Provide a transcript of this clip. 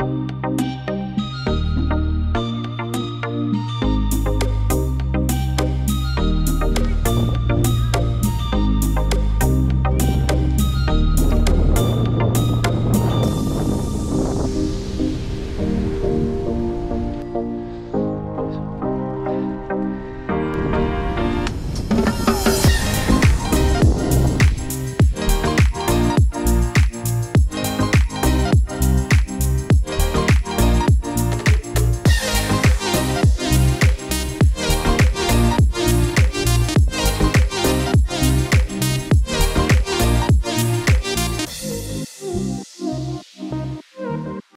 you